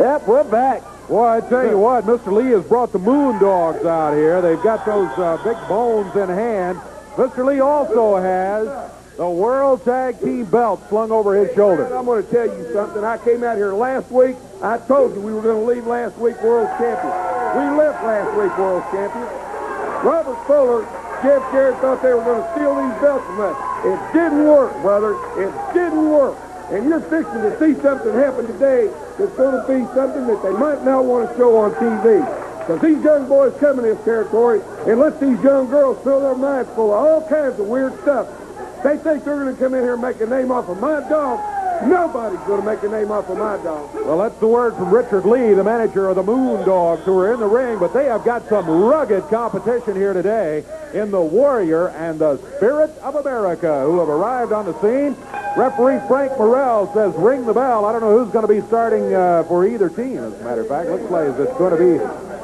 Yep, we're back. Well, I tell you what, Mr. Lee has brought the Moondogs out here. They've got those uh, big bones in hand. Mr. Lee also has the World Tag Team belt slung over his shoulder. I'm going to tell you something. I came out here last week. I told you we were going to leave last week world champions. We left last week world champions. Robert Fuller, Jeff Jarrett thought they were going to steal these belts from us. It didn't work, brother. It didn't work. And you're fixing to see something happen today that's going to be something that they might not want to show on TV. Because these young boys come in this territory and let these young girls fill their minds full of all kinds of weird stuff. They think they're going to come in here and make a name off of my dog. Nobody's going to make a name off of my dog. Well, that's the word from Richard Lee, the manager of the Moondogs, who are in the ring, but they have got some rugged competition here today in the Warrior and the Spirit of America, who have arrived on the scene. Referee Frank Morrell says, ring the bell. I don't know who's going to be starting uh, for either team, as a matter of fact. Looks like it's going to be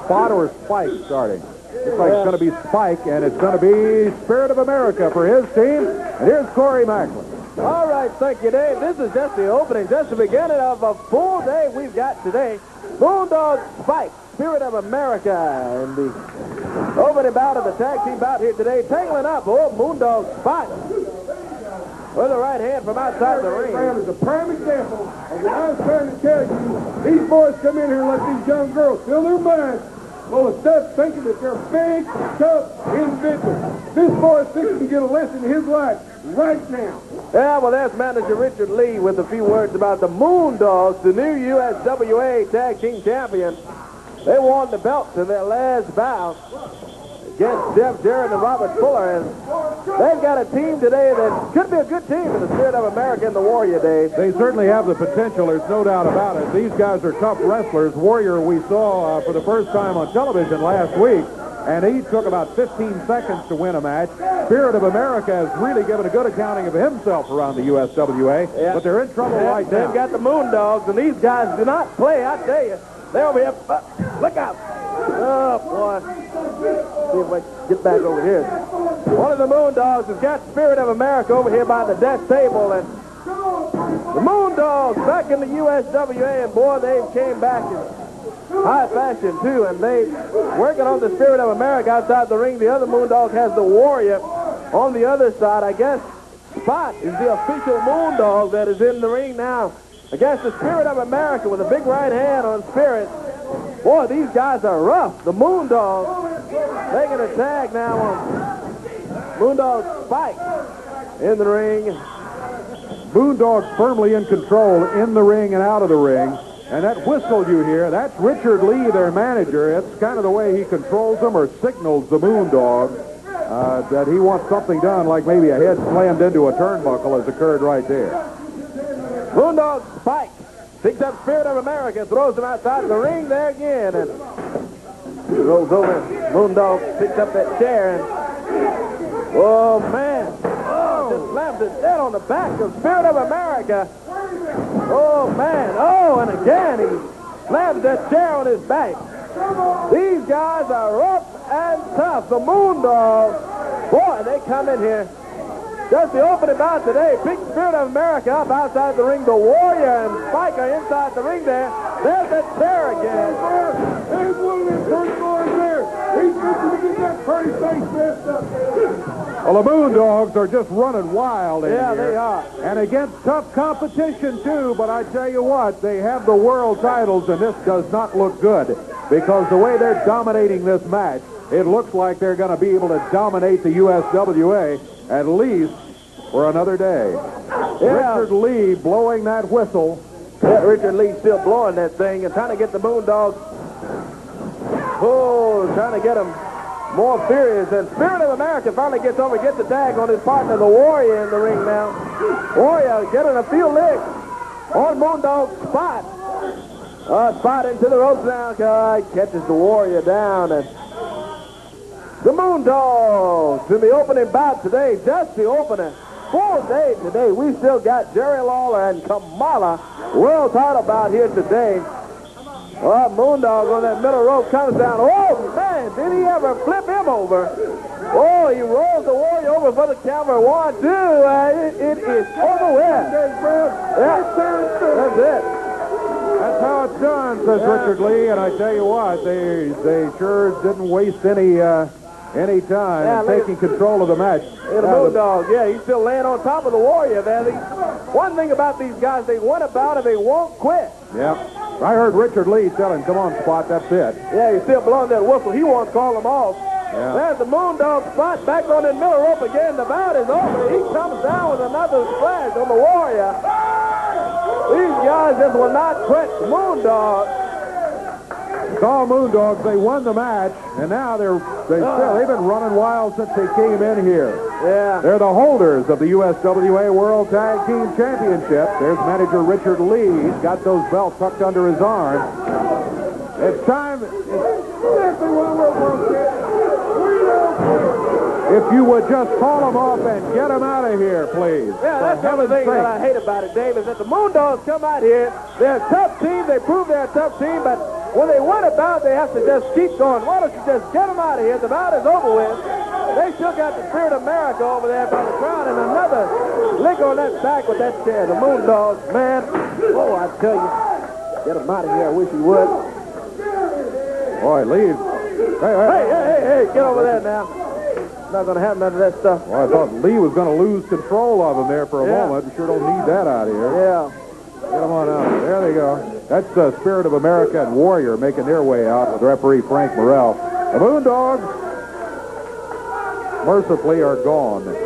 Spot or Spike starting. Looks like it's going to be Spike, and it's going to be Spirit of America for his team. And here's Corey Maclin. All right, thank you, Dave. This is just the opening, just the beginning of a full day we've got today. Moondog Spike, Spirit of America, and the opening bout of the tag team bout here today. Tangling up, oh, Moondog Spike. With the right hand from outside the ring. Brown is a prime example of what I was trying to tell you. These boys come in here and let these young girls fill their minds full of stuff thinking that they're big, tough individuals. This boy's fixing to get a lesson in his life right now. Yeah, well, there's manager Richard Lee with a few words about the Moondogs, the new USWA Tag Team Champions. They won the belt in their last bout against Jeff Jarrett and Robert Fuller. And they've got a team today that could be a good team in the Spirit of America and the Warrior Day. They certainly have the potential. There's no doubt about it. These guys are tough wrestlers. Warrior we saw uh, for the first time on television last week. And he took about 15 seconds to win a match. Spirit of America has really given a good accounting of himself around the USWA. Yeah. But they're in trouble Yeah, right now. They've got the Moondogs, and these guys do not play, I tell you. They'll be here. Uh, look out. Oh, boy. See if I can get back over here. One of the Moondogs has got Spirit of America over here by the desk table, and the Moondogs back in the USWA, and boy, they came back in high fashion, too, and they working on the Spirit of America outside the ring. The other Moondog has the Warrior on the other side. I guess Spot is the official Moondog that is in the ring now against the Spirit of America with a big right hand on Spirit. Boy, these guys are rough. The Moondogs taking a tag now on Moondog Spike in the ring. Moondogs firmly in control in the ring and out of the ring. And that whistle you hear, that's Richard Lee, their manager. It's kind of the way he controls them or signals the Moondog uh, that he wants something done, like maybe a head slammed into a turnbuckle has occurred right there. Moondog Spike picks up Spirit of America, throws him outside the ring there again, and rolls over. Moondog picks up that chair, and oh man, oh, just slams it dead on the back of Spirit of America. Oh man, oh, and again he slams that chair on his back. These guys are rough and tough. The Moondogs, boy, they come in here. Just the opening bout today. Big Spirit of America up outside the ring. The Warrior and Spike are inside the ring there. There's that chair again. There's one of them pretty boys there. He's fixing to get that pretty face messed up. Well, the Moondogs are just running wild in Yeah, here. they are. And against tough competition, too. But I tell you what, they have the world titles, and this does not look good. Because the way they're dominating this match, it looks like they're going to be able to dominate the USWA at least for another day. Yeah. Richard Lee blowing that whistle. Yeah, Richard Lee still blowing that thing and trying to get the Moondogs. Oh, trying to get them more furious. And Spirit of America finally gets over, gets the tag on his partner, the Warrior, in the ring now. Warrior getting a few licks on Moondog Spot. Uh, spot into the ropes now. Uh, catches the Warrior down. And the Moondogs in the opening bout today, just the opener. Full day today. We still got Jerry Lawler and Kamala world title bout here today. Well, Moondog on that middle rope comes down. Oh, man, did he ever flip him over? Oh, he rolls the Warrior over for the cover. One, two, uh, it, it is over with. Yeah, that's it. That's how it's done, says Yeah. Richard Lee, and I tell you what, they they sure didn't waste any uh, any time Yeah, in taking control of the match. Now, Moondogs, yeah, he's still laying on top of the Warrior there. They, one thing about these guys, they want about it, they won't quit. Yeah. I heard Richard Lee telling, come on, Spot, that's it. Yeah, he's still blowing that whistle. He won't call them off. Yeah. There's the Moondog spot back on that Miller rope again. The bout is over. He comes down with another splash on the Warrior. These guys just will not quit. Moondog. Call Moondogs, they won the match, and now they're they ah. still, they've been running wild since they came in here. Yeah. They're the holders of the USWA World Tag Team Championship. There's manager Richard Lee. He's got those belts tucked under his arm. It's time. Exactly what we're world champions. We don't care. If you would just call them off and get them out of here, please. Yeah, that's the other thing that. I hate about it, Dave, is that the Moondogs come out here. They're a tough team. They prove they're a tough team, but when they win a bout, they have to just keep going. Why don't you just get them out of here? The bout is over with. They still got the Spirit of America over there by the crowd, and another lick on that back with that chair. The Moondogs, man. Oh, I tell you. Get them out of here. I wish he would. Boy, leave. Hey, Hey, hey, hey, hey, get over there now. Not going to have none of that stuff. Well, I thought Lee was going to lose control of him there for a moment. We sure don't need that out here. Yeah. Get them on out. There they go. That's the Spirit of America and Warrior making their way out with referee Frank Morrell. The Moondogs, mercifully, are gone.